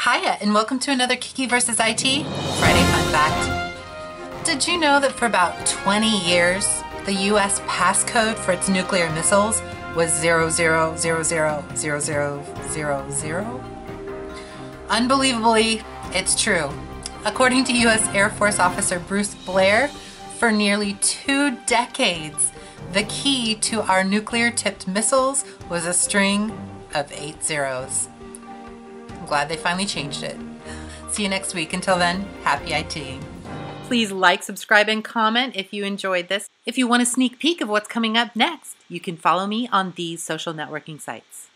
Hiya, and welcome to another Kiki vs. IT Friday Fun Fact. Did you know that for about 20 years, the US passcode for its nuclear missiles was 00000000? Unbelievably, it's true. According to US Air Force officer Bruce Blair, for nearly two decades, the key to our nuclear tipped missiles was a string of eight zeros. Glad they finally changed it. See you next week. Until then, happy IT. Please like, subscribe, and comment if you enjoyed this. If you want a sneak peek of what's coming up next, you can follow me on these social networking sites.